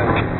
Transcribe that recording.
Amen.